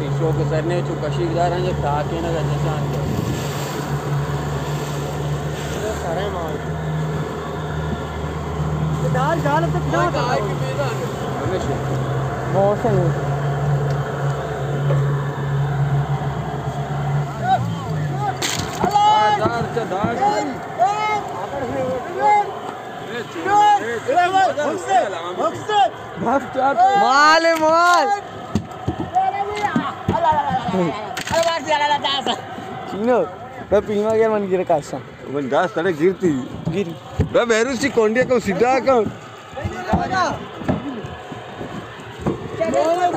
ಟಿಶ್ಯೂಗೆ ಸರಿನೇ ಹೆಚ್ಚು ಕಷಿಗ್ದಾರ ಹಂಗೆ ತಾಕೇನಾಗ ಜಸ ಅಂತ ಸರೇ ಮಾಡಿ दाल दाल तक ना हमेशा बहुत सही माल माल चिनो मैं पीमा गया मन गिर काशा मन घास तड़े गिरती। गिरी। मैं बे बेरुसी कोंडिया को सीधा का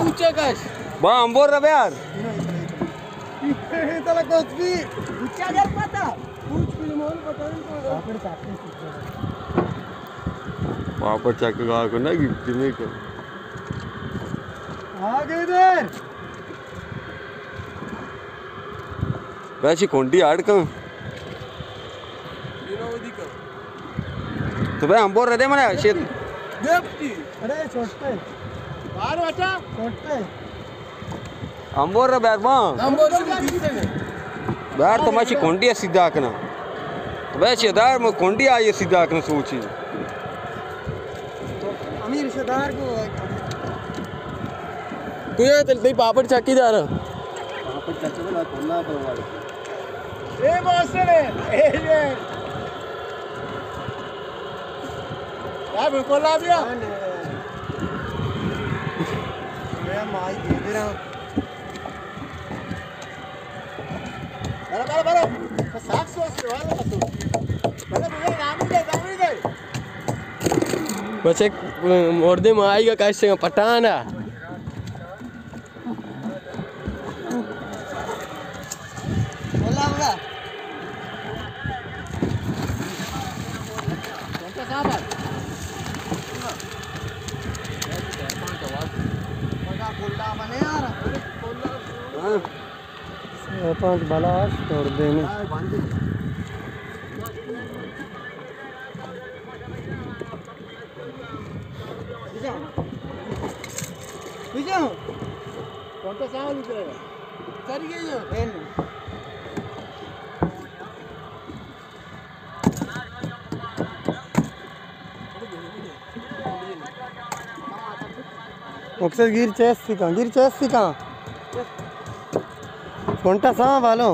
ऊँचे काश बा अंबोर रे यार। त्याला कोचबी उच्चा जर पता पूछ भी कर आगे इधर। वैसी कोंडी आड़ का तो भाई अंबोर रे मने शेत अरे छोटे बाहर बचा छोटे अंबोर रे बैर माँ बैर तो माची कोंडी है सीधा आकना वैसे दार में कोंडी आई है सीधा आकना सोची। तो अमीर रिश्तेदार को तू ये तेरी पापड़ चाकी जा रहा। पापड़ चक्कीदार ए मौसम है ए ये यार बिल्कुल आ गया मैं माई दे दे रहा हूँ। बड़ा बड़ा बड़ा साख सो वाला। ही ही बस एक मोर्दे में आएगा कैसे पटाना बोला बोला पाँच भला तोड़ देने। విజయం కొంత సామాన్ సరిగ్గా నేను ఒకసారి గిరి చేస్తాం గిరి చేస్తాం కొంట సా వాళ్ళు